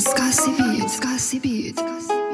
Beat, Scotty Beat.